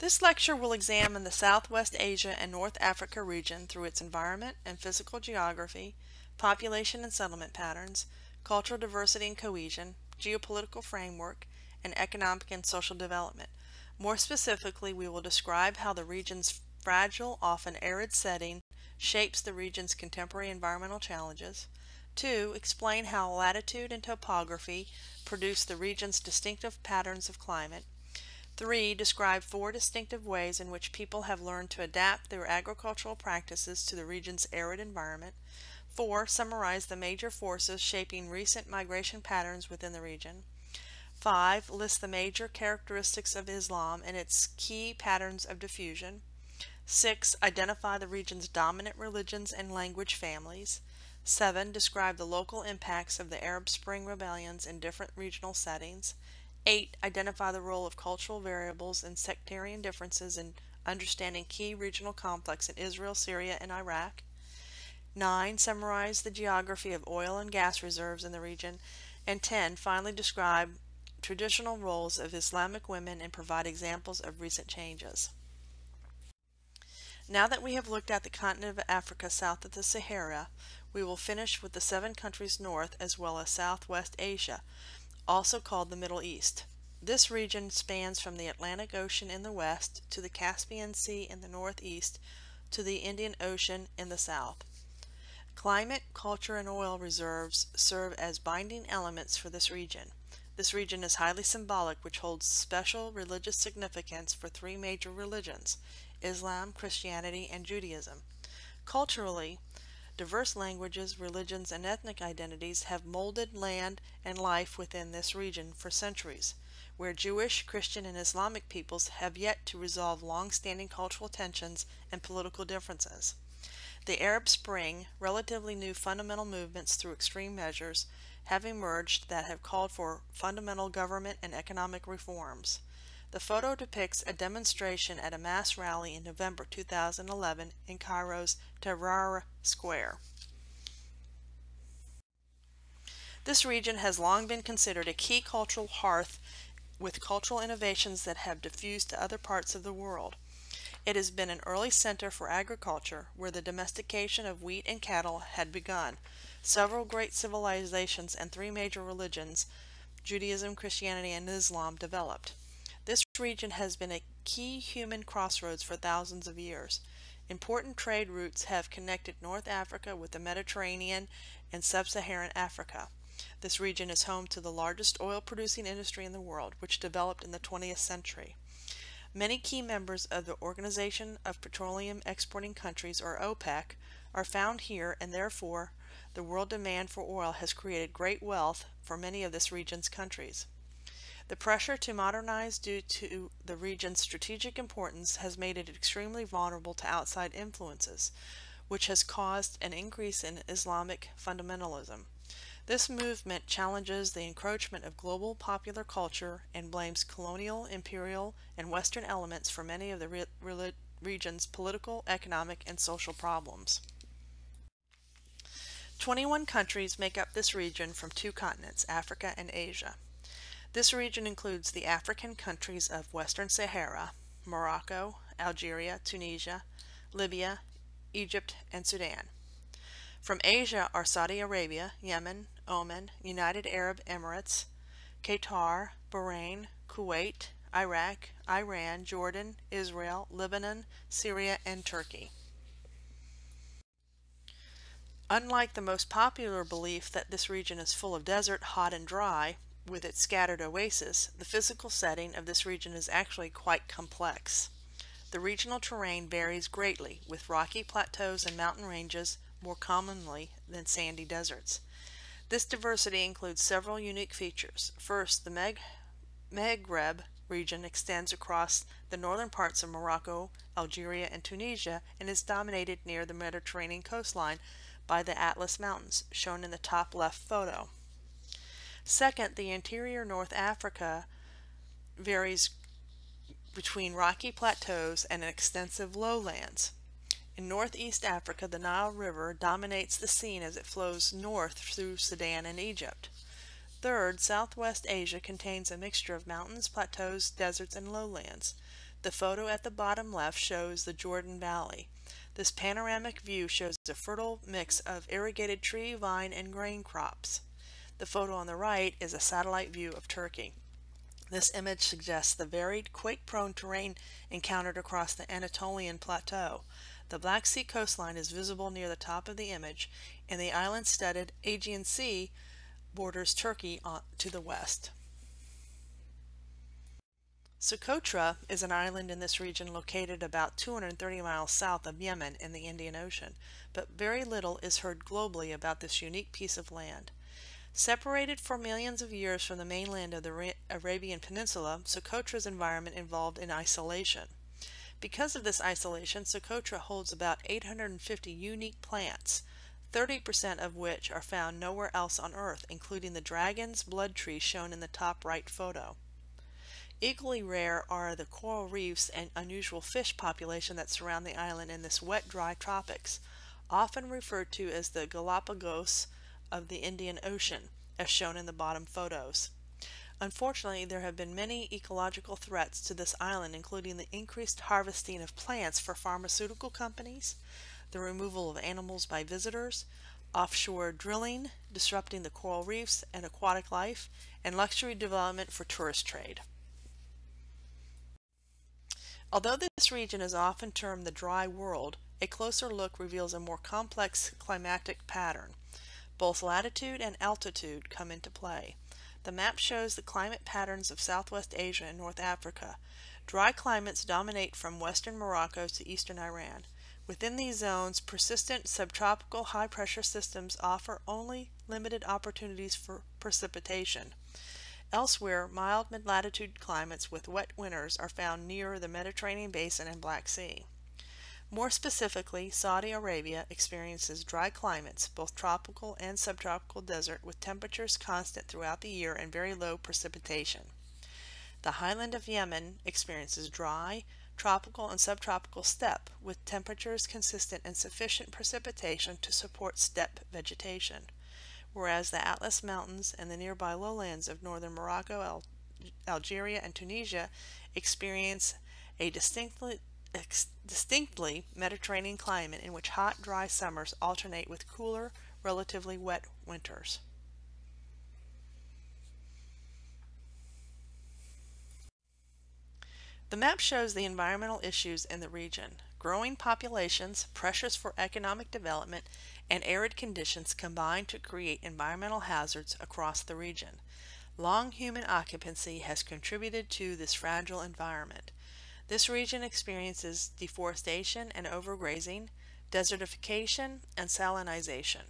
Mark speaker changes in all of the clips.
Speaker 1: This lecture will examine the Southwest Asia and North Africa region through its environment and physical geography, population and settlement patterns, cultural diversity and cohesion, geopolitical framework, and economic and social development. More specifically, we will describe how the region's fragile, often arid setting shapes the region's contemporary environmental challenges. 2. Explain how latitude and topography produce the region's distinctive patterns of climate. 3. Describe four distinctive ways in which people have learned to adapt their agricultural practices to the region's arid environment. 4. Summarize the major forces shaping recent migration patterns within the region. 5. List the major characteristics of Islam and its key patterns of diffusion. 6. Identify the region's dominant religions and language families. 7. Describe the local impacts of the Arab Spring rebellions in different regional settings. 8. Identify the role of cultural variables and sectarian differences in understanding key regional conflicts in Israel, Syria, and Iraq. 9. Summarize the geography of oil and gas reserves in the region. And 10. Finally describe traditional roles of Islamic women and provide examples of recent changes. Now that we have looked at the continent of Africa south of the Sahara, we will finish with the seven countries north as well as southwest Asia, also called the Middle East. This region spans from the Atlantic Ocean in the west to the Caspian Sea in the northeast to the Indian Ocean in the south. Climate, culture, and oil reserves serve as binding elements for this region. This region is highly symbolic, which holds special religious significance for three major religions Islam, Christianity, and Judaism. Culturally, Diverse languages, religions, and ethnic identities have molded land and life within this region for centuries, where Jewish, Christian, and Islamic peoples have yet to resolve long-standing cultural tensions and political differences. The Arab Spring, relatively new fundamental movements through extreme measures, have emerged that have called for fundamental government and economic reforms. The photo depicts a demonstration at a mass rally in November 2011 in Cairo's Tahrir Square. This region has long been considered a key cultural hearth with cultural innovations that have diffused to other parts of the world. It has been an early center for agriculture where the domestication of wheat and cattle had begun. Several great civilizations and three major religions, Judaism, Christianity, and Islam, developed. This region has been a key human crossroads for thousands of years. Important trade routes have connected North Africa with the Mediterranean and sub-Saharan Africa. This region is home to the largest oil-producing industry in the world, which developed in the 20th century. Many key members of the Organization of Petroleum Exporting Countries, or OPEC, are found here and therefore the world demand for oil has created great wealth for many of this region's countries. The pressure to modernize due to the region's strategic importance has made it extremely vulnerable to outside influences, which has caused an increase in Islamic fundamentalism. This movement challenges the encroachment of global popular culture and blames colonial, imperial, and Western elements for many of the re region's political, economic, and social problems. 21 countries make up this region from two continents, Africa and Asia. This region includes the African countries of Western Sahara, Morocco, Algeria, Tunisia, Libya, Egypt, and Sudan. From Asia are Saudi Arabia, Yemen, Oman, United Arab Emirates, Qatar, Bahrain, Kuwait, Iraq, Iran, Jordan, Israel, Lebanon, Syria, and Turkey. Unlike the most popular belief that this region is full of desert, hot, and dry, with its scattered oases, the physical setting of this region is actually quite complex. The regional terrain varies greatly, with rocky plateaus and mountain ranges more commonly than sandy deserts. This diversity includes several unique features. First, the Meg Maghreb region extends across the northern parts of Morocco, Algeria, and Tunisia and is dominated near the Mediterranean coastline by the Atlas Mountains, shown in the top left photo. Second, the interior North Africa varies between rocky plateaus and extensive lowlands. In northeast Africa, the Nile River dominates the scene as it flows north through Sudan and Egypt. Third, Southwest Asia contains a mixture of mountains, plateaus, deserts, and lowlands. The photo at the bottom left shows the Jordan Valley. This panoramic view shows a fertile mix of irrigated tree, vine, and grain crops. The photo on the right is a satellite view of Turkey. This image suggests the varied, quake-prone terrain encountered across the Anatolian Plateau. The Black Sea coastline is visible near the top of the image, and the island-studded Aegean Sea borders Turkey to the west. Socotra is an island in this region located about 230 miles south of Yemen in the Indian Ocean, but very little is heard globally about this unique piece of land. Separated for millions of years from the mainland of the Arabian Peninsula, Socotra's environment involved in isolation. Because of this isolation, Socotra holds about 850 unique plants, 30% of which are found nowhere else on Earth, including the dragon's blood tree shown in the top right photo. Equally rare are the coral reefs and unusual fish population that surround the island in this wet, dry tropics, often referred to as the Galapagos of the Indian Ocean, as shown in the bottom photos. Unfortunately, there have been many ecological threats to this island, including the increased harvesting of plants for pharmaceutical companies, the removal of animals by visitors, offshore drilling, disrupting the coral reefs and aquatic life, and luxury development for tourist trade. Although this region is often termed the dry world, a closer look reveals a more complex climatic pattern. Both latitude and altitude come into play. The map shows the climate patterns of Southwest Asia and North Africa. Dry climates dominate from western Morocco to eastern Iran. Within these zones, persistent subtropical high-pressure systems offer only limited opportunities for precipitation. Elsewhere, mild mid-latitude climates with wet winters are found near the Mediterranean basin and Black Sea. More specifically, Saudi Arabia experiences dry climates, both tropical and subtropical desert, with temperatures constant throughout the year and very low precipitation. The highland of Yemen experiences dry, tropical and subtropical steppe, with temperatures consistent and sufficient precipitation to support steppe vegetation whereas the Atlas Mountains and the nearby lowlands of northern Morocco, Al Algeria, and Tunisia experience a distinctly, distinctly Mediterranean climate in which hot, dry summers alternate with cooler, relatively wet winters. The map shows the environmental issues in the region. Growing populations, pressures for economic development, and arid conditions combine to create environmental hazards across the region. Long human occupancy has contributed to this fragile environment. This region experiences deforestation and overgrazing, desertification, and salinization.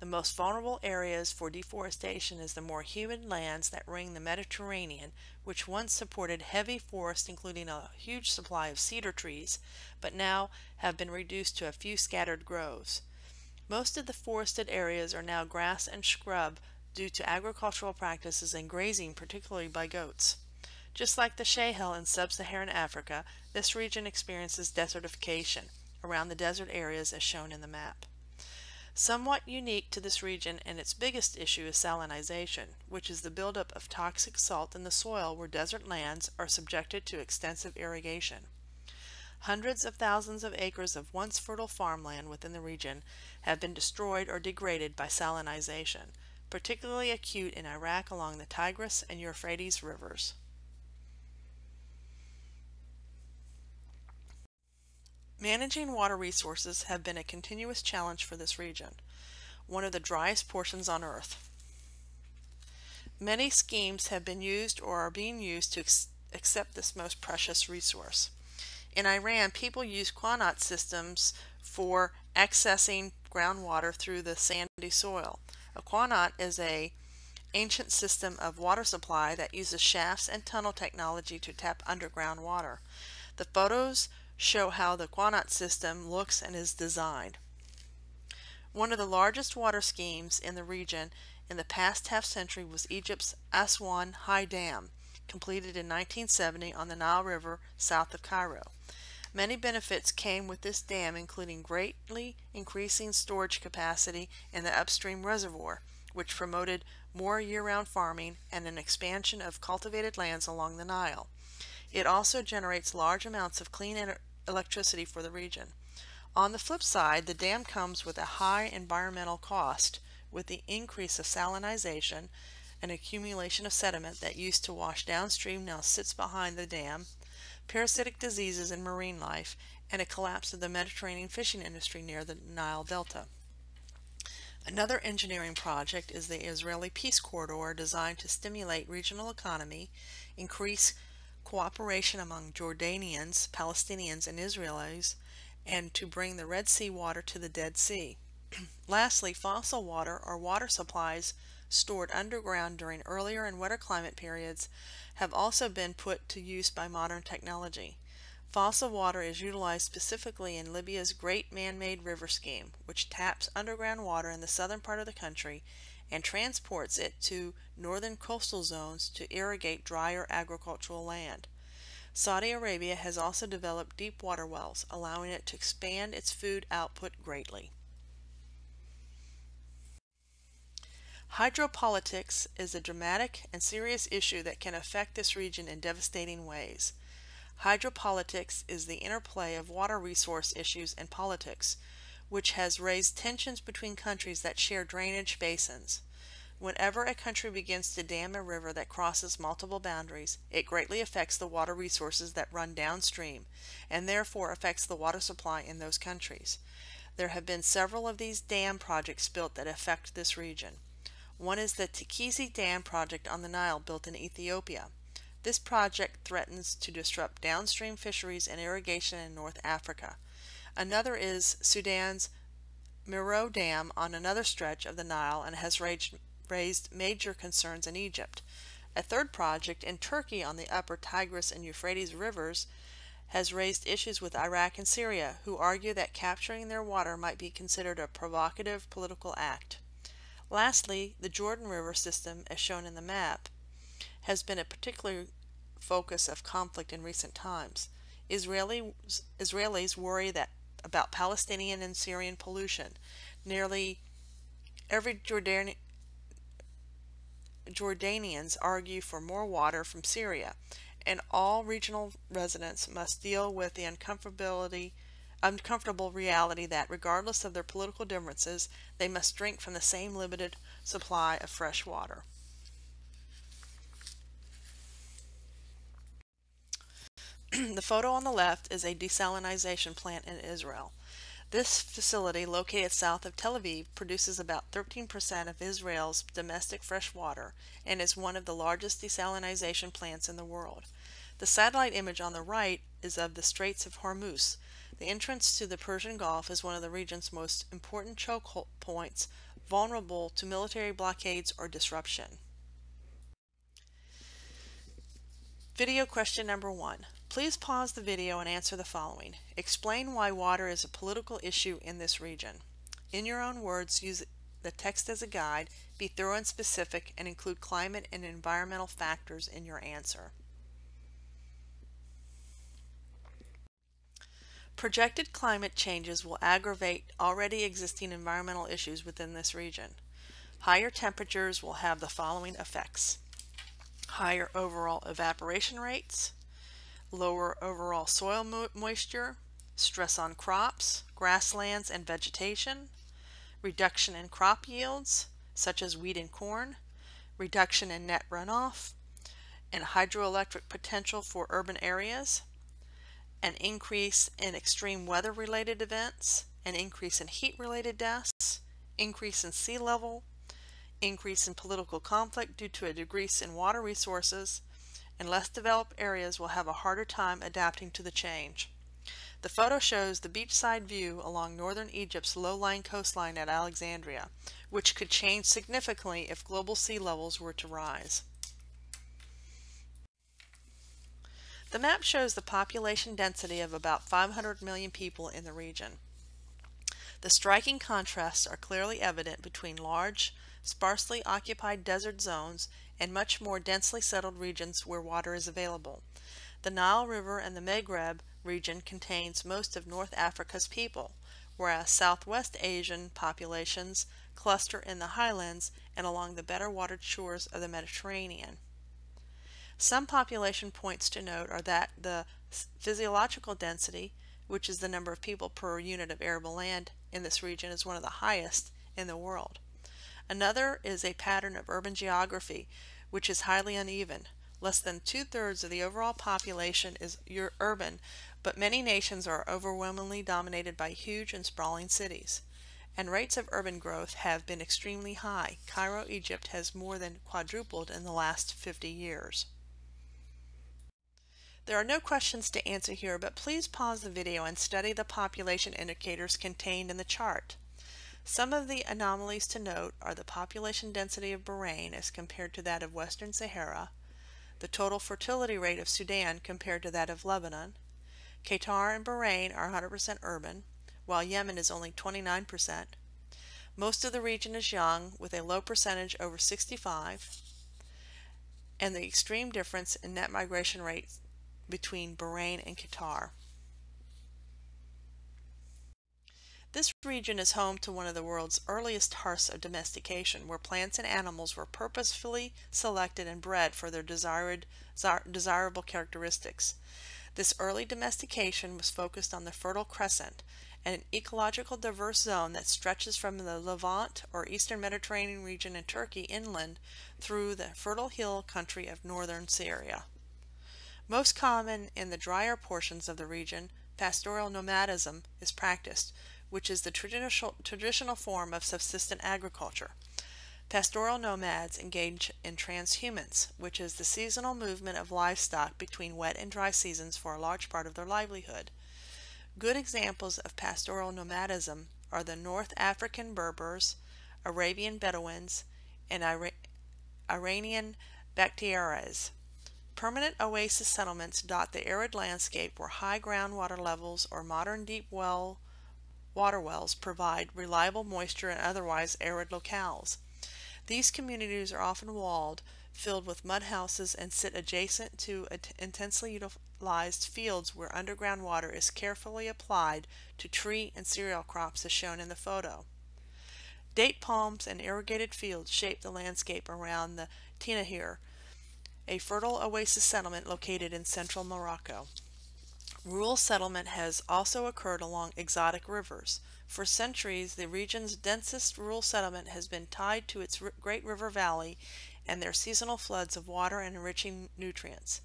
Speaker 1: The most vulnerable areas for deforestation is the more humid lands that ring the Mediterranean, which once supported heavy forest including a huge supply of cedar trees, but now have been reduced to a few scattered groves. Most of the forested areas are now grass and scrub due to agricultural practices and grazing, particularly by goats. Just like the Sahel in sub-Saharan Africa, this region experiences desertification around the desert areas as shown in the map. Somewhat unique to this region and its biggest issue is salinization, which is the buildup of toxic salt in the soil where desert lands are subjected to extensive irrigation. Hundreds of thousands of acres of once fertile farmland within the region have been destroyed or degraded by salinization, particularly acute in Iraq along the Tigris and Euphrates rivers. Managing water resources have been a continuous challenge for this region, one of the driest portions on Earth. Many schemes have been used or are being used to accept this most precious resource. In Iran, people use Qanat systems for accessing groundwater through the sandy soil. A Qanat is a ancient system of water supply that uses shafts and tunnel technology to tap underground water. The photos show how the Qanat system looks and is designed. One of the largest water schemes in the region in the past half century was Egypt's Aswan High Dam, completed in 1970 on the Nile River south of Cairo. Many benefits came with this dam including greatly increasing storage capacity in the upstream reservoir, which promoted more year-round farming and an expansion of cultivated lands along the Nile. It also generates large amounts of clean electricity for the region. On the flip side, the dam comes with a high environmental cost with the increase of salinization and accumulation of sediment that used to wash downstream now sits behind the dam, parasitic diseases in marine life, and a collapse of the Mediterranean fishing industry near the Nile Delta. Another engineering project is the Israeli Peace Corridor designed to stimulate regional economy, increase cooperation among Jordanians, Palestinians, and Israelis, and to bring the Red Sea water to the Dead Sea. Lastly, fossil water or water supplies stored underground during earlier and wetter climate periods have also been put to use by modern technology. Fossil water is utilized specifically in Libya's Great Man-Made River Scheme, which taps underground water in the southern part of the country and transports it to northern coastal zones to irrigate drier agricultural land. Saudi Arabia has also developed deep water wells, allowing it to expand its food output greatly. Hydropolitics is a dramatic and serious issue that can affect this region in devastating ways. Hydropolitics is the interplay of water resource issues and politics, which has raised tensions between countries that share drainage basins. Whenever a country begins to dam a river that crosses multiple boundaries, it greatly affects the water resources that run downstream, and therefore affects the water supply in those countries. There have been several of these dam projects built that affect this region. One is the Tekeze Dam project on the Nile built in Ethiopia. This project threatens to disrupt downstream fisheries and irrigation in North Africa. Another is Sudan's Merowe Dam on another stretch of the Nile and has raised, raised major concerns in Egypt. A third project in Turkey on the upper Tigris and Euphrates rivers has raised issues with Iraq and Syria, who argue that capturing their water might be considered a provocative political act. Lastly, the Jordan River system, as shown in the map, has been a particular focus of conflict in recent times. Israeli, Israelis worry that about Palestinian and Syrian pollution. Nearly every Jordan, Jordanians argue for more water from Syria, and all regional residents must deal with the uncomfortability uncomfortable reality that, regardless of their political differences, they must drink from the same limited supply of fresh water. the photo on the left is a desalination plant in Israel. This facility, located south of Tel Aviv, produces about 13% of Israel's domestic fresh water and is one of the largest desalination plants in the world. The satellite image on the right is of the Straits of Hormuz, the entrance to the Persian Gulf is one of the region's most important choke points vulnerable to military blockades or disruption. Video question number one. Please pause the video and answer the following. Explain why water is a political issue in this region. In your own words, use the text as a guide, be thorough and specific, and include climate and environmental factors in your answer. Projected climate changes will aggravate already existing environmental issues within this region. Higher temperatures will have the following effects. Higher overall evaporation rates, lower overall soil mo moisture, stress on crops, grasslands, and vegetation, reduction in crop yields, such as wheat and corn, reduction in net runoff, and hydroelectric potential for urban areas, an increase in extreme weather related events, an increase in heat related deaths, increase in sea level, increase in political conflict due to a decrease in water resources, and less developed areas will have a harder time adapting to the change. The photo shows the beachside view along northern Egypt's low-lying coastline at Alexandria, which could change significantly if global sea levels were to rise. The map shows the population density of about 500 million people in the region. The striking contrasts are clearly evident between large, sparsely occupied desert zones and much more densely settled regions where water is available. The Nile River and the Maghreb region contains most of North Africa's people, whereas Southwest Asian populations cluster in the highlands and along the better watered shores of the Mediterranean. Some population points to note are that the physiological density, which is the number of people per unit of arable land in this region, is one of the highest in the world. Another is a pattern of urban geography, which is highly uneven. Less than two-thirds of the overall population is urban, but many nations are overwhelmingly dominated by huge and sprawling cities. And rates of urban growth have been extremely high. Cairo, Egypt has more than quadrupled in the last 50 years. There are no questions to answer here, but please pause the video and study the population indicators contained in the chart. Some of the anomalies to note are the population density of Bahrain as compared to that of Western Sahara, the total fertility rate of Sudan compared to that of Lebanon. Qatar and Bahrain are 100% urban, while Yemen is only 29%. Most of the region is young, with a low percentage over 65, and the extreme difference in net migration rates between Bahrain and Qatar. This region is home to one of the world's earliest hearths of domestication, where plants and animals were purposefully selected and bred for their desired, desirable characteristics. This early domestication was focused on the Fertile Crescent, an ecological diverse zone that stretches from the Levant or eastern Mediterranean region in Turkey inland through the fertile hill country of northern Syria. Most common in the drier portions of the region, pastoral nomadism is practiced, which is the traditional, traditional form of subsistent agriculture. Pastoral nomads engage in transhumance, which is the seasonal movement of livestock between wet and dry seasons for a large part of their livelihood. Good examples of pastoral nomadism are the North African Berbers, Arabian Bedouins, and Ira Iranian Bakhtiaris. Permanent oasis settlements dot the arid landscape where high groundwater levels or modern deep well water wells provide reliable moisture in otherwise arid locales. These communities are often walled, filled with mud houses, and sit adjacent to intensely utilized fields where underground water is carefully applied to tree and cereal crops as shown in the photo. Date palms and irrigated fields shape the landscape around the Tinerhir, a fertile oasis settlement located in central Morocco. Rural settlement has also occurred along exotic rivers. For centuries, the region's densest rural settlement has been tied to its great river valley and their seasonal floods of water and enriching nutrients.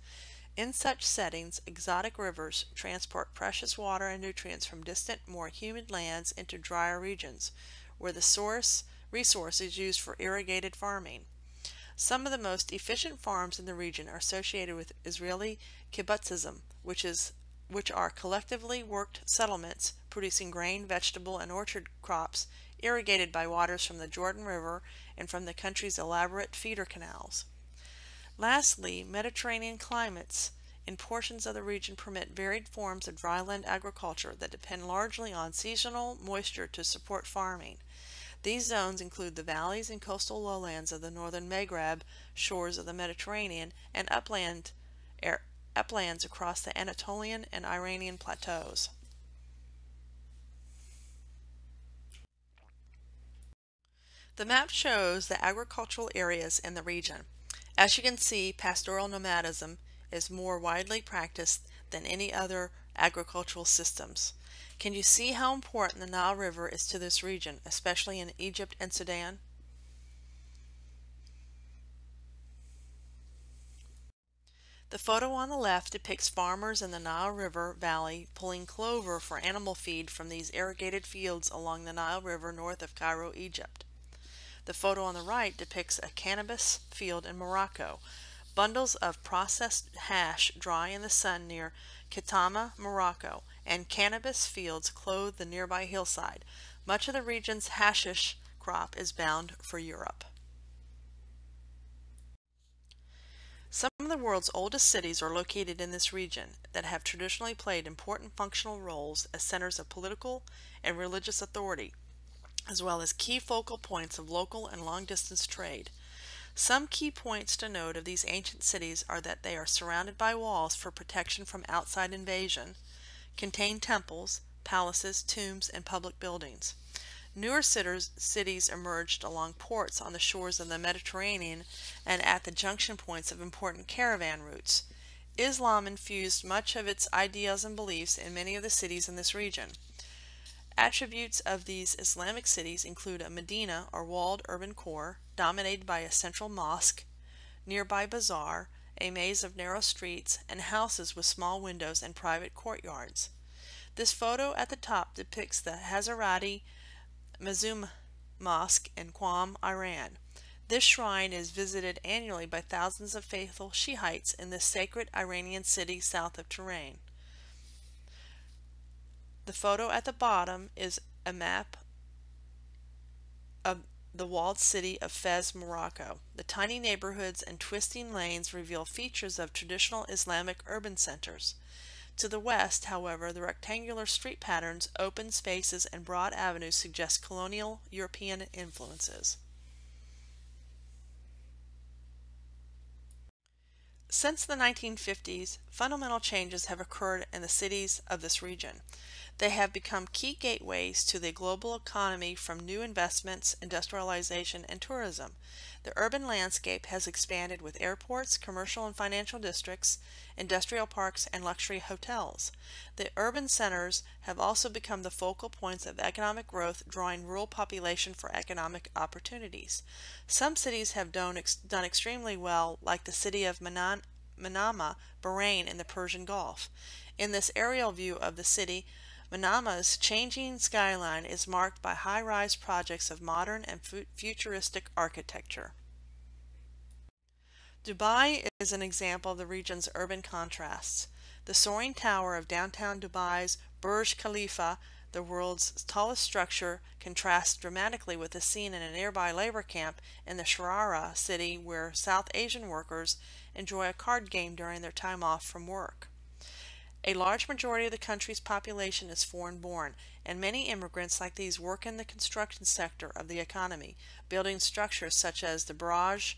Speaker 1: In such settings, exotic rivers transport precious water and nutrients from distant, more humid lands into drier regions, where the source resource is used for irrigated farming. Some of the most efficient farms in the region are associated with Israeli kibbutzim, which is which are collectively worked settlements producing grain, vegetable, and orchard crops irrigated by waters from the Jordan River and from the country's elaborate feeder canals. Lastly, Mediterranean climates in portions of the region permit varied forms of dryland agriculture that depend largely on seasonal moisture to support farming. These zones include the valleys and coastal lowlands of the northern Maghreb, shores of the Mediterranean, and upland uplands across the Anatolian and Iranian plateaus. The map shows the agricultural areas in the region. As you can see, pastoral nomadism is more widely practiced than any other agricultural systems. Can you see how important the Nile River is to this region, especially in Egypt and Sudan? The photo on the left depicts farmers in the Nile River Valley pulling clover for animal feed from these irrigated fields along the Nile River north of Cairo, Egypt. The photo on the right depicts a cannabis field in Morocco. Bundles of processed hash dry in the sun near Ketama, Morocco, and cannabis fields clothe the nearby hillside. Much of the region's hashish crop is bound for Europe. Some of the world's oldest cities are located in this region that have traditionally played important functional roles as centers of political and religious authority, as well as key focal points of local and long-distance trade. Some key points to note of these ancient cities are that they are surrounded by walls for protection from outside invasion, contain temples, palaces, tombs, and public buildings. Newer cities emerged along ports on the shores of the Mediterranean and at the junction points of important caravan routes. Islam infused much of its ideas and beliefs in many of the cities in this region. Attributes of these Islamic cities include a Medina or walled urban core dominated by a central mosque, nearby bazaar, a maze of narrow streets, and houses with small windows and private courtyards. This photo at the top depicts the Hazarati Mazum Mosque in Qom, Iran. This shrine is visited annually by thousands of faithful Shiites in this sacred Iranian city south of Tehran. The photo at the bottom is a map of the walled city of Fez, Morocco. The tiny neighborhoods and twisting lanes reveal features of traditional Islamic urban centers. To the west, however, the rectangular street patterns, open spaces, and broad avenues suggest colonial European influences. Since the 1950s, fundamental changes have occurred in the cities of this region. They have become key gateways to the global economy from new investments, industrialization, and tourism. The urban landscape has expanded with airports, commercial and financial districts, industrial parks, and luxury hotels. The urban centers have also become the focal points of economic growth, drawing rural population for economic opportunities. Some cities have done, ex done extremely well, like the city of Manama, Bahrain in the Persian Gulf. In this aerial view of the city, Manama's changing skyline is marked by high-rise projects of modern and futuristic architecture. Dubai is an example of the region's urban contrasts. The soaring tower of downtown Dubai's Burj Khalifa, the world's tallest structure, contrasts dramatically with the scene in a nearby labor camp in the Sharjah city where South Asian workers enjoy a card game during their time off from work. A large majority of the country's population is foreign born, and many immigrants like these work in the construction sector of the economy, building structures such as the Burj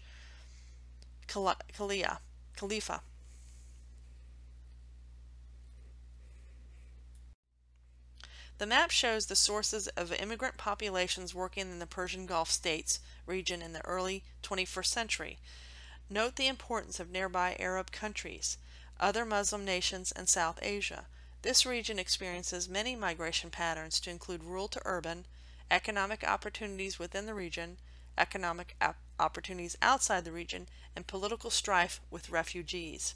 Speaker 1: Khalifa. The map shows the sources of immigrant populations working in the Persian Gulf states region in the early 21st century. Note the importance of nearby Arab countries other Muslim nations, and South Asia. This region experiences many migration patterns to include rural to urban, economic opportunities within the region, economic opportunities outside the region, and political strife with refugees.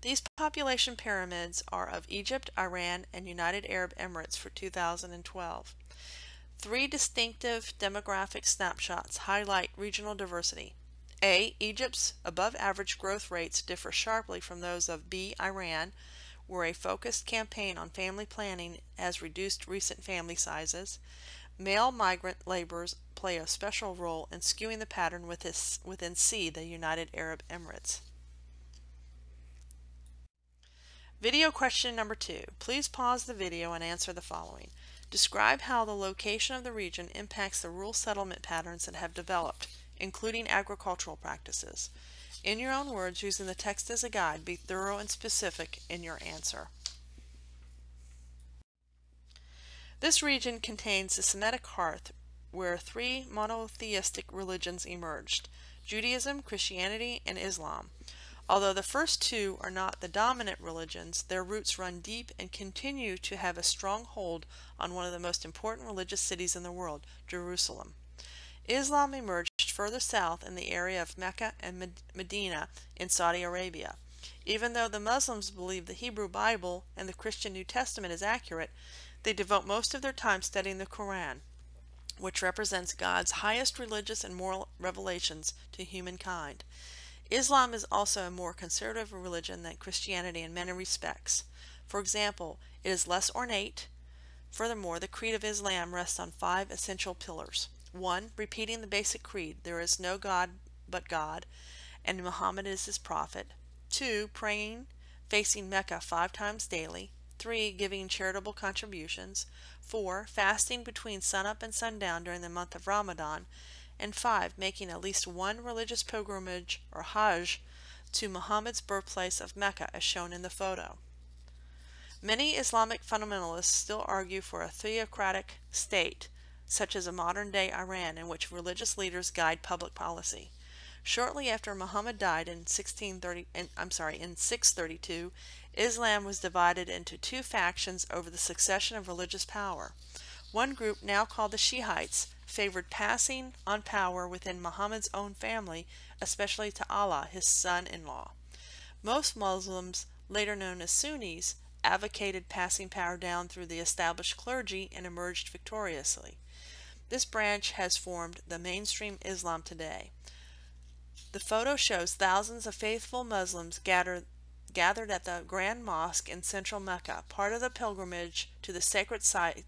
Speaker 1: These population pyramids are of Egypt, Iran, and United Arab Emirates for 2012. Three distinctive demographic snapshots highlight regional diversity. A. Egypt's above average growth rates differ sharply from those of B. Iran, where a focused campaign on family planning has reduced recent family sizes. Male migrant laborers play a special role in skewing the pattern within C, the United Arab Emirates. Video question number two. Please pause the video and answer the following. Describe how the location of the region impacts the rural settlement patterns that have developed including agricultural practices. In your own words, using the text as a guide, be thorough and specific in your answer. This region contains the Semitic hearth where three monotheistic religions emerged, Judaism, Christianity, and Islam. Although the first two are not the dominant religions, their roots run deep and continue to have a strong hold on one of the most important religious cities in the world, Jerusalem. Islam emerged further south in the area of Mecca and Medina in Saudi Arabia. Even though the Muslims believe the Hebrew Bible and the Christian New Testament is accurate, they devote most of their time studying the Quran, which represents God's highest religious and moral revelations to humankind. Islam is also a more conservative religion than Christianity in many respects. For example, it is less ornate. Furthermore, the Creed of Islam rests on five essential pillars. 1. Repeating the basic creed, there is no God but God, and Muhammad is his prophet. 2. Praying, facing Mecca five times daily. 3. Giving charitable contributions. 4. Fasting between sunup and sundown during the month of Ramadan. And 5. Making at least one religious pilgrimage or Hajj to Muhammad's birthplace of Mecca as shown in the photo. Many Islamic fundamentalists still argue for a theocratic state, such as a modern-day Iran in which religious leaders guide public policy. Shortly after Muhammad died in 1630, in, I'm sorry, in 632, Islam was divided into two factions over the succession of religious power. One group, now called the Shiites, favored passing on power within Muhammad's own family, especially to Ali, his son-in-law. Most Muslims, later known as Sunnis, advocated passing power down through the established clergy and emerged victoriously. This branch has formed the mainstream Islam today. The photo shows thousands of faithful Muslims gathered, gathered at the Grand Mosque in central Mecca, part of the pilgrimage to the sacred site,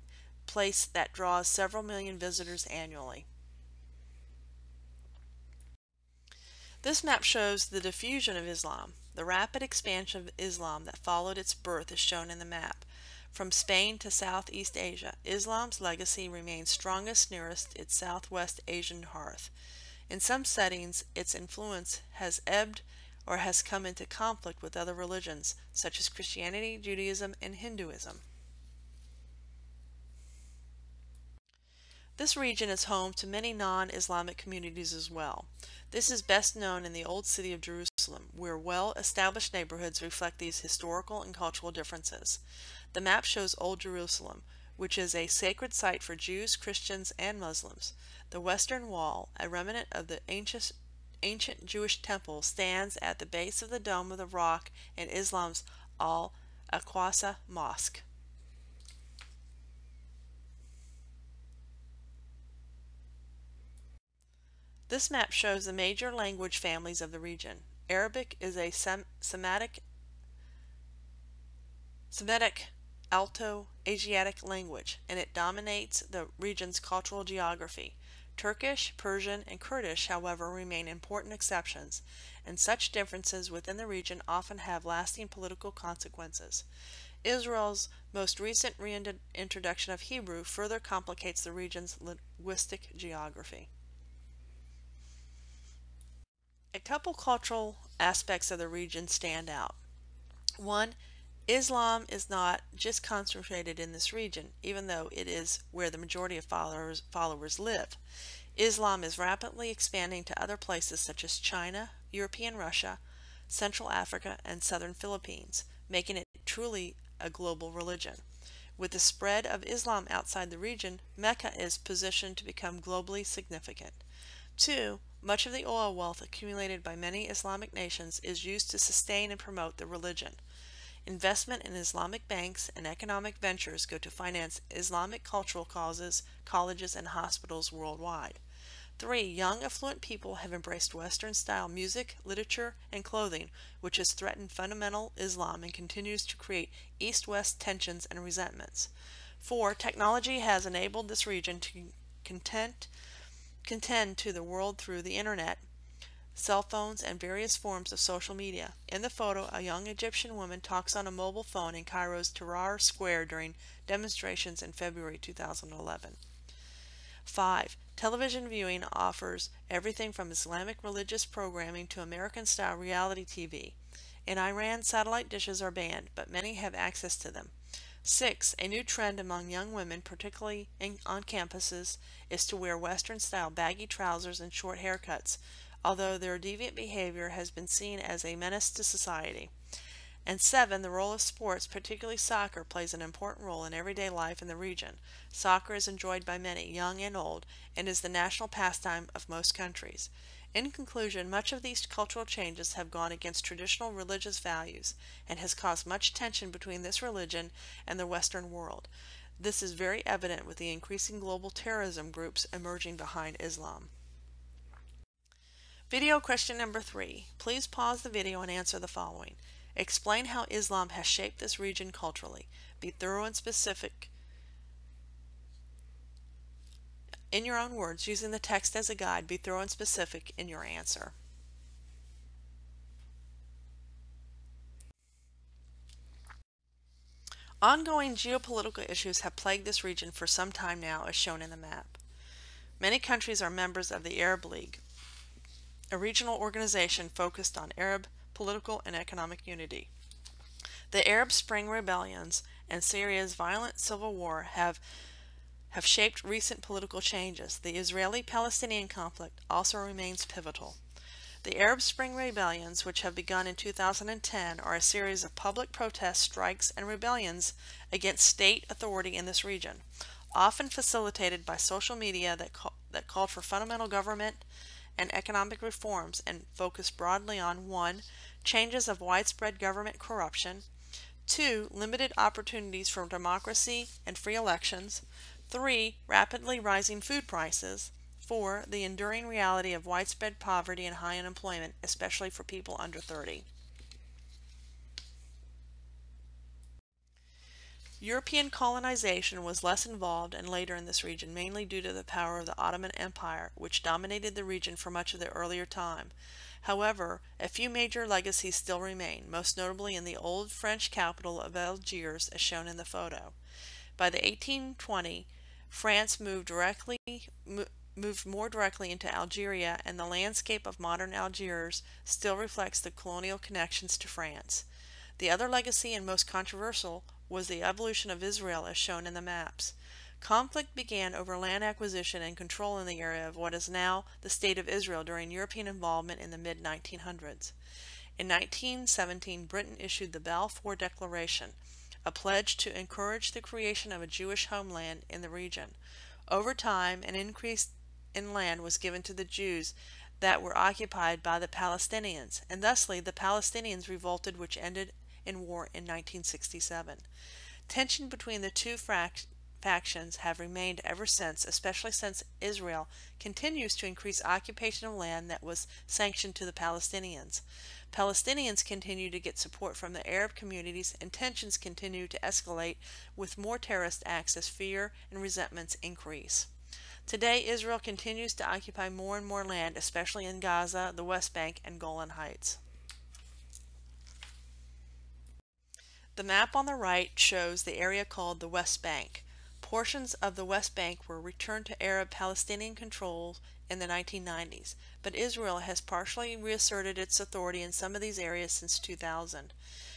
Speaker 1: place that draws several million visitors annually. This map shows the diffusion of Islam. The rapid expansion of Islam that followed its birth is shown in the map. From Spain to Southeast Asia, Islam's legacy remains strongest nearest its Southwest Asian hearth. In some settings, its influence has ebbed or has come into conflict with other religions, such as Christianity, Judaism, and Hinduism. This region is home to many non-Islamic communities as well. This is best known in the Old City of Jerusalem, where well-established neighborhoods reflect these historical and cultural differences. The map shows Old Jerusalem, which is a sacred site for Jews, Christians, and Muslims. The western wall, a remnant of the ancient, ancient Jewish temple, stands at the base of the Dome of the Rock in Islam's Al-Aqsa Mosque. This map shows the major language families of the region. Arabic is a Sem Semitic, Semitic Afro-Asiatic language, and it dominates the region's cultural geography. Turkish, Persian, and Kurdish, however, remain important exceptions, and such differences within the region often have lasting political consequences. Israel's most recent reintroduction of Hebrew further complicates the region's linguistic geography. A couple cultural aspects of the region stand out. One, Islam is not just concentrated in this region, even though it is where the majority of followers, followers live. Islam is rapidly expanding to other places such as China, European Russia, Central Africa, and Southern Philippines, making it truly a global religion. With the spread of Islam outside the region, Mecca is positioned to become globally significant. Two, much of the oil wealth accumulated by many Islamic nations is used to sustain and promote the religion. Investment in Islamic banks and economic ventures go to finance Islamic cultural causes, colleges, and hospitals worldwide. Three, young affluent people have embraced Western style music, literature, and clothing, which has threatened fundamental Islam and continues to create East West tensions and resentments. Four, technology has enabled this region to content, contend to the world through the internet, cell phones, and various forms of social media. In the photo, a young Egyptian woman talks on a mobile phone in Cairo's Tahrir Square during demonstrations in February 2011. 5. Television viewing offers everything from Islamic religious programming to American-style reality TV. In Iran, satellite dishes are banned, but many have access to them. 6. A new trend among young women, particularly in, on campuses, is to wear Western-style baggy trousers and short haircuts, although their deviant behavior has been seen as a menace to society. And seven, the role of sports, particularly soccer, plays an important role in everyday life in the region. Soccer is enjoyed by many, young and old, and is the national pastime of most countries. In conclusion, much of these cultural changes have gone against traditional religious values and has caused much tension between this religion and the Western world. This is very evident with the increasing global terrorism groups emerging behind Islam. Video question number three. Please pause the video and answer the following. Explain how Islam has shaped this region culturally. Be thorough and specific in your own words, using the text as a guide. Be thorough and specific in your answer. Ongoing geopolitical issues have plagued this region for some time now, as shown in the map. Many countries are members of the Arab League, a regional organization focused on Arab political and economic unity. The Arab Spring rebellions and Syria's violent civil war have have shaped recent political changes. The Israeli-Palestinian conflict also remains pivotal. The Arab Spring rebellions, which have begun in 2010, are a series of public protests, strikes, and rebellions against state authority in this region, often facilitated by social media that, call, that called for fundamental government and economic reforms and focus broadly on 1. Changes of widespread government corruption, 2. Limited opportunities for democracy and free elections. 3. Rapidly rising food prices. 4. The enduring reality of widespread poverty and high unemployment, especially for people under 30. European colonization was less involved and later in this region, mainly due to the power of the Ottoman Empire, which dominated the region for much of the earlier time. However, a few major legacies still remain, most notably in the old French capital of Algiers as shown in the photo. By the 1820, France moved directly moved more directly into Algeria and the landscape of modern Algiers still reflects the colonial connections to France. The other legacy and most controversial was the evolution of Israel as shown in the maps. Conflict began over land acquisition and control in the area of what is now the State of Israel during European involvement in the mid 1900s. In 1917, Britain issued the Balfour Declaration, a pledge to encourage the creation of a Jewish homeland in the region. Over time, an increase in land was given to the Jews that were occupied by the Palestinians, and thusly the Palestinians revolted, which ended in war in 1967. Tension between the two factions have remained ever since, especially since Israel continues to increase occupation of land that was sanctioned to the Palestinians. Palestinians continue to get support from the Arab communities, and tensions continue to escalate with more terrorist acts as fear and resentments increase. Today, Israel continues to occupy more and more land, especially in Gaza, the West Bank, and Golan Heights. The map on the right shows the area called the West Bank. Portions of the West Bank were returned to Arab Palestinian control in the 1990s, but Israel has partially reasserted its authority in some of these areas since 2000,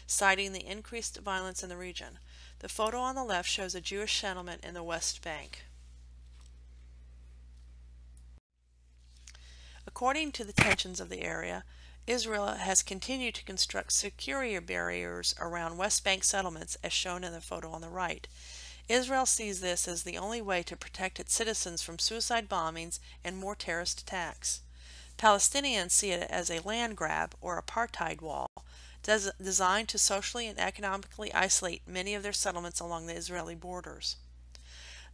Speaker 1: citing the increased violence in the region. The photo on the left shows a Jewish settlement in the West Bank. According to the tensions of the area, Israel has continued to construct security barriers around West Bank settlements as shown in the photo on the right. Israel sees this as the only way to protect its citizens from suicide bombings and more terrorist attacks. Palestinians see it as a land grab or apartheid wall des designed to socially and economically isolate many of their settlements along the Israeli borders.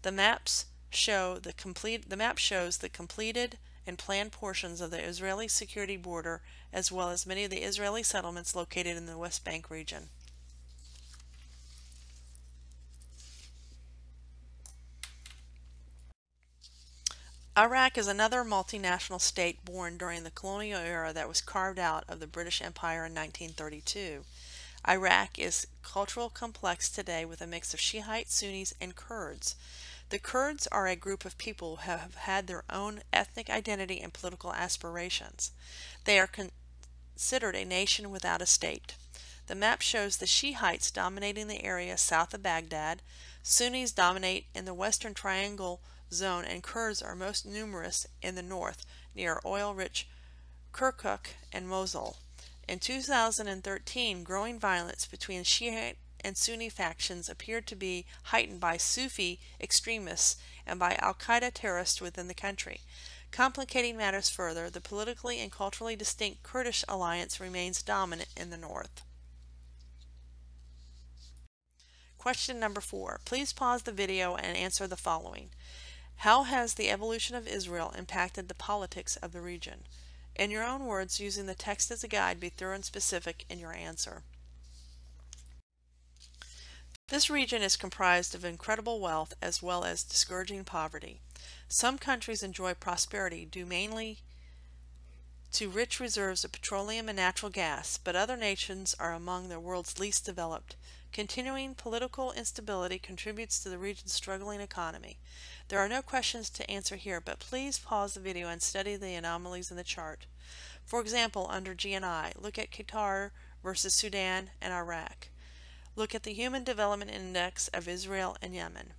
Speaker 1: The maps show the complete the map shows the completed and planned portions of the Israeli security border as well as many of the Israeli settlements located in the West Bank region. Iraq is another multinational state born during the colonial era that was carved out of the British Empire in 1932. Iraq is cultural complex today with a mix of Shiite, Sunnis, and Kurds. The Kurds are a group of people who have had their own ethnic identity and political aspirations. They are considered a nation without a state. The map shows the Shiites dominating the area south of Baghdad. Sunnis dominate in the Western Triangle zone and Kurds are most numerous in the north near oil-rich Kirkuk and Mosul. In 2013, growing violence between Shiite and Sunni factions appeared to be heightened by Sufi extremists and by al-Qaeda terrorists within the country. Complicating matters further, the politically and culturally distinct Kurdish alliance remains dominant in the north. Question number four. Please pause the video and answer the following. How has the evolution of Israel impacted the politics of the region? In your own words, using the text as a guide, be thorough and specific in your answer. This region is comprised of incredible wealth as well as discouraging poverty. Some countries enjoy prosperity due mainly to rich reserves of petroleum and natural gas, but other nations are among the world's least developed. Continuing political instability contributes to the region's struggling economy. There are no questions to answer here, but please pause the video and study the anomalies in the chart. For example, under GNI, look at Qatar versus Sudan and Iraq. Look at the Human Development Index of Israel and Yemen.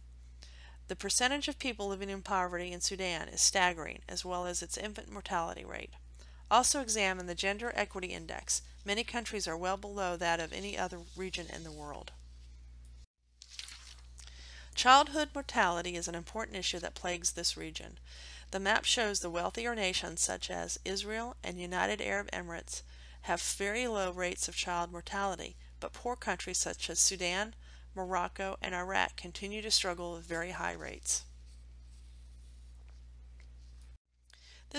Speaker 1: The percentage of people living in poverty in Sudan is staggering, as well as its infant mortality rate. Also examine the Gender Equity Index. Many countries are well below that of any other region in the world. Childhood mortality is an important issue that plagues this region. The map shows the wealthier nations such as Israel and United Arab Emirates have very low rates of child mortality, but poor countries such as Sudan, Morocco, and Iraq continue to struggle with very high rates.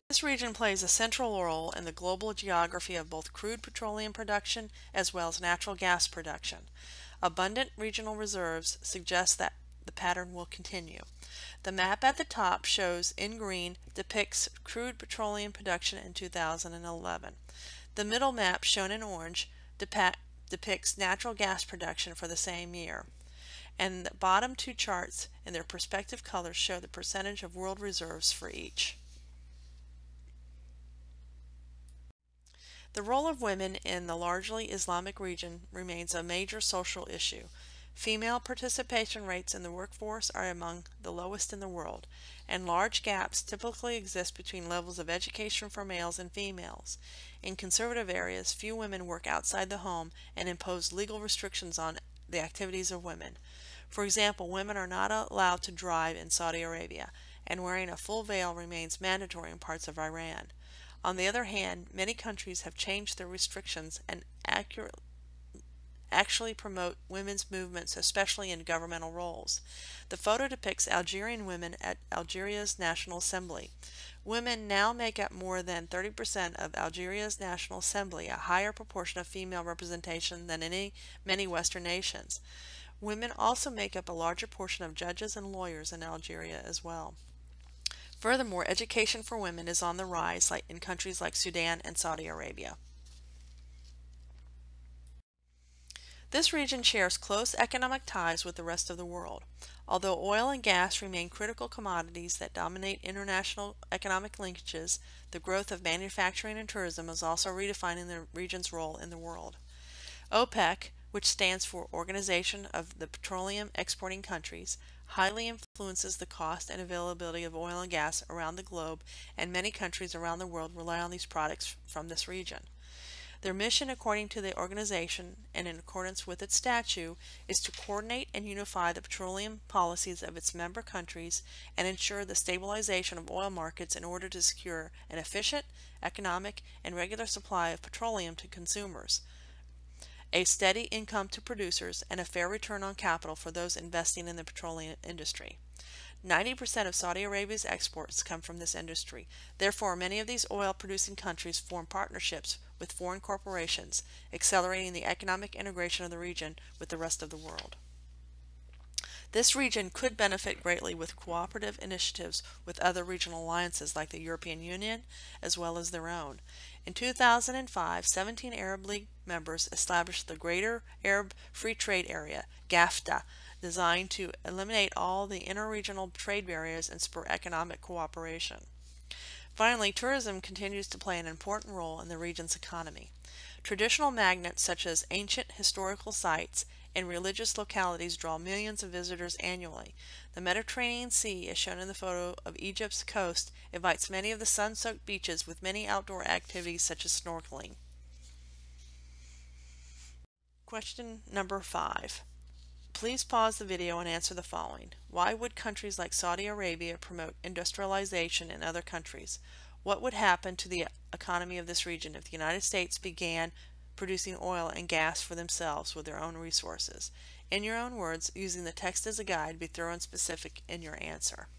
Speaker 1: This region plays a central role in the global geography of both crude petroleum production as well as natural gas production. Abundant regional reserves suggest that the pattern will continue. The map at the top shows in green depicts crude petroleum production in 2011. The middle map shown in orange depicts natural gas production for the same year. And the bottom two charts in their respective colors show the percentage of world reserves for each. The role of women in the largely Islamic region remains a major social issue. Female participation rates in the workforce are among the lowest in the world, and large gaps typically exist between levels of education for males and females. In conservative areas, few women work outside the home and impose legal restrictions on the activities of women. For example, women are not allowed to drive in Saudi Arabia, and wearing a full veil remains mandatory in parts of Iran. On the other hand, many countries have changed their restrictions and accurately actually promote women's movements, especially in governmental roles. The photo depicts Algerian women at Algeria's National Assembly. Women now make up more than 30% of Algeria's National Assembly, a higher proportion of female representation than any many Western nations. Women also make up a larger portion of judges and lawyers in Algeria as well. Furthermore, education for women is on the rise like in countries like Sudan and Saudi Arabia. This region shares close economic ties with the rest of the world. Although oil and gas remain critical commodities that dominate international economic linkages, the growth of manufacturing and tourism is also redefining the region's role in the world. OPEC, which stands for Organization of the Petroleum Exporting Countries, highly influences the cost and availability of oil and gas around the globe, and many countries around the world rely on these products from this region. Their mission, according to the organization and in accordance with its statute, is to coordinate and unify the petroleum policies of its member countries and ensure the stabilization of oil markets in order to secure an efficient, economic, and regular supply of petroleum to consumers, a steady income to producers, and a fair return on capital for those investing in the petroleum industry. 90% of Saudi Arabia's exports come from this industry. Therefore, many of these oil producing countries form partnerships with foreign corporations, accelerating the economic integration of the region with the rest of the world. This region could benefit greatly with cooperative initiatives with other regional alliances like the European Union as well as their own. In 2005, 17 Arab League members established the Greater Arab Free Trade Area, GAFTA, designed to eliminate all the interregional trade barriers and spur economic cooperation. Finally, tourism continues to play an important role in the region's economy. Traditional magnets such as ancient historical sites and religious localities draw millions of visitors annually. The Mediterranean Sea, as shown in the photo of Egypt's coast, invites many of the sun-soaked beaches with many outdoor activities such as snorkeling. Question number five. Please pause the video and answer the following. Why would countries like Saudi Arabia promote industrialization in other countries? What would happen to the economy of this region if the United States began producing oil and gas for themselves with their own resources? In your own words, using the text as a guide, be thorough and specific in your answer.